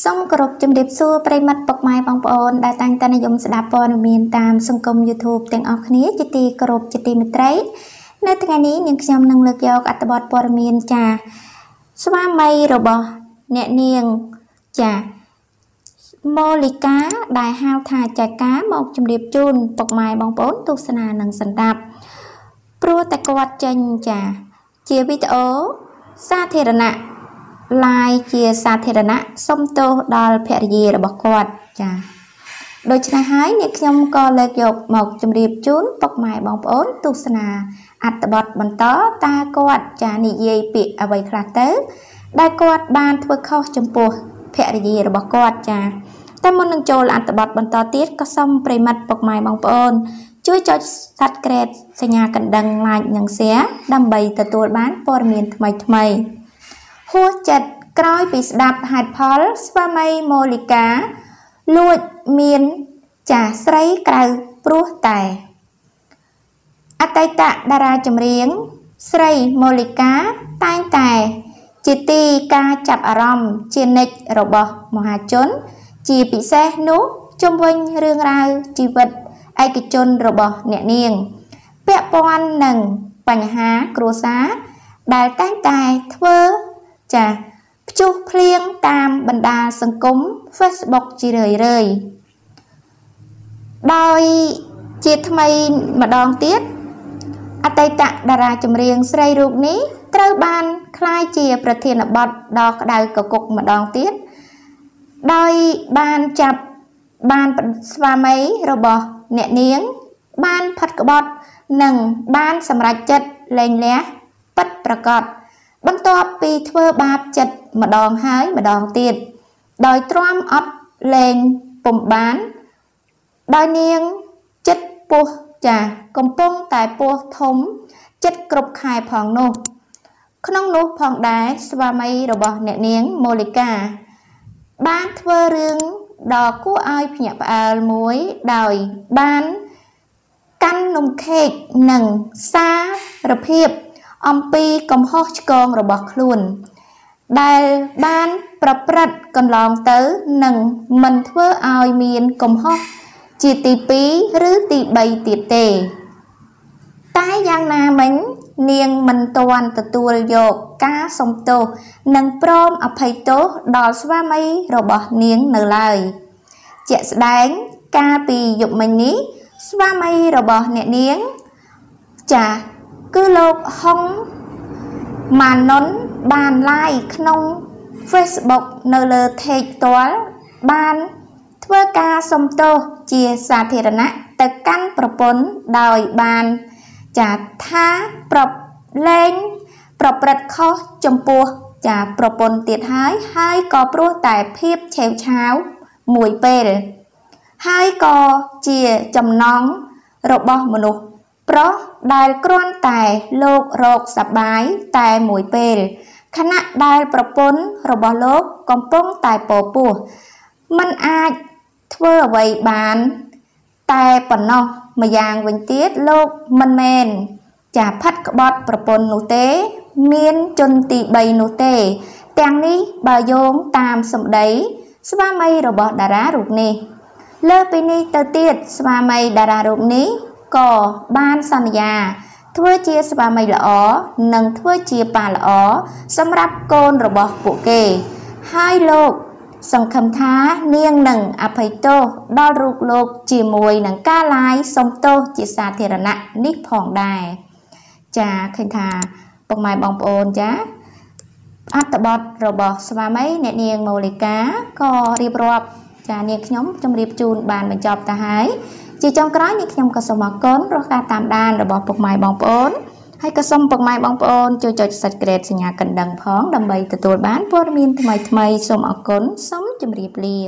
សូមគោរពជំរាបសួរប្រិមត្តពុកម៉ែបងប្អូនដែលតែងតែនិយមស្ដាប់ព័ត៌មានតាមសង្គម YouTube ទាំងអស់គ្នាជាទីគោរពជាទីមេត្រី នៅថ្ងៃនេះនាងខ្ញុំនឹងលើកយកអត្ថបទព័ត៌មានចាស្វាមីរបស់អ្នកនាងចាម៉ូលីកាដែលហៅថាចែកាមកជម្រាបជូនពុកម៉ែបងប្អូនទស្សនានិងសន្តាប់ព្រោះតែគាត់ចេញចា ជាវីដេអូសាធារណៈ ឡាយជាសាធារណៈសុំទោសដល់ភរិយារបស់គាត់ចា៎ដូច្នេះហើយអ្នកខ្ញុំក៏លើកយកមកជម្រាបជូនពុកម៉ែបងប្អូនទស្សនាអត្ថបទបន្តតើគាត់ចានិយាយពាក្យអ្វីខ្លះទៅ ដែលគាត់បានធ្វើខុសចំពោះភរិយារបស់គាត់ចាតែមុននឹងចូលអត្ថបទបន្តទៀតក៏សូមប្រិមិត្តពុកម៉ែបងប្អូន ជួយចុច Subscribe សញ្ញាកណ្ដឹង Like និង Share ដើម្បីទទួលបានព័ត៌មានថ្មីៗ ហួសចិត្តក្រោយពីស្ដាប់ហេតុផល ស្វាមីម៉ូលីកាលួចមានចាស់ស្រីក្រៅព្រោះតែ អតីតតារាចម្រៀង ស្រីម៉ូលីកាតែងតែ ជាទីការចាប់អារម្មណ៍ជានិច្ចរបស់មហាជន ជាពិសេសនោះជំវិញរឿងរ៉ាវជីវិតឯកជនរបស់អ្នកនាង ពាក់ព័ន្ធនឹងបញ្ហាគ្រួសារដែលតែងតែធ្វើ ចាព្យុះភ្លៀងតាមបណ្ដាសង្គម Facebook ជារឿយរឿយដោយជាថ្មីម្ដងទៀតអតីតតារាចម្រៀងស្រីរូបនេះត្រូវបានក្លាយជាប្រធានបទដ៏ក្តៅកគុកម្ដងទៀតដោយបានចាប់បានស្វាមីរបស់អ្នកនាង បានផាត់ក្បត់និងបានសម្រេចចិត្តលែងលះពិតប្រកប បន្ទាប់ពីធ្វើបាបចិត្តម្ដងហើយម្ដងទៀតដោយទ្រាំអត់លែងពុំបានដោយនាងចិត្តពោះចាកំពុងតែពោះធំចិត្តគ្រប់ខែផងនោះ ក្នុងនោះផងដែរស្វាមីរបស់អ្នកនាងម៉ូលីកាបានធ្វើរឿងដ៏គួរឲ្យភ្ញាក់ផ្អើលមួយដោយបានកាន់នំខេកនិងសារភាព អំពីកំហុសឆ្គងរបស់ខ្លួន ដែលបានប្រព្រឹត្តកន្លងទៅនឹងមិនធ្វើឲ្យមានកំហុសជាទី2ឬទី3ទៀតទេ តែយ៉ាងណាមិញនាងមិនទាន់ទទួលយកការសំទោសនិងព្រមអភ័យទោសដល់ស្វាមីរបស់នាងនៅឡើយ ជាក់ស្ដែងកាលពីយប់មិញនេះស្វាមីរបស់អ្នកនាង ចា គឺលោកហុងម៉ាណុនបាន live ក្នុង Facebook នៅលើ page ផ្ទាល់បានធ្វើការសំទោសជាសាធារណៈទៅកាន់ប្រពន្ធដោយបានចាថាប្រលែងប្រព្រឹត្តខុសចំពោះចាប្រពន្ធទៀតហើយហើយក៏ព្រោះតែភាពឆេវឆាវមួយពេលហើយក៏ជាចំណងរបស់មនុស្ស ប្រុសដែលគ្រាន់តែលោករកសបាយតែមួយពេលខណៈដែលប្រពន្ធរបស់លោកកំពុងតែពោពោះมันអាចធ្វើអ្វីបាន តែប៉ុណ្ណោះម្យ៉ាងវិញទៀតលោកមិនមែនចាផាត់ក្បត់ប្រពន្ធនោះទេ មានជនទី3នោះទេ ទាំងនេះបើយោងតាមសម្ដី ស្វាមីរបស់តារារូបនេះ លើពីនេះទៅទៀតស្វាមីតារារូបនេះ ក៏បានសន្យាធ្វើជាស្វាមីល្អនិងធ្វើជាប៉ាល្អសម្រាប់កូនរបស់ពួកគេ ហើយលោក សង្ឃឹមថានាងនឹងអភ័យទោសដល់រូបលោកជាមួយនឹងការឡាយសុំទោសជាសាធារណៈនេះផងដែរចាឃើញថាពុកម៉ែបងប្អូនចាអត្ថបទរបស់ស្វាមីអ្នកនាងម៉ូលីកាក៏រៀបរាប់ចានាងខ្ញុំជម្រាបជូនបានបញ្ចប់ទៅហើយ ជាចុងក្រោយនេះខ្ញុំក៏សូមអរគុណរស់ការតាមដានរបស់ពុកម៉ែបងប្អូនហើយក៏សូមពុកម៉ែបងប្អូនជួយចុច Subscribe សញ្ញាកណ្ដឹងផងដើម្បីទទួលបានព័ត៌មានថ្មីៗសូមអរគុណសូមជម្រាបលា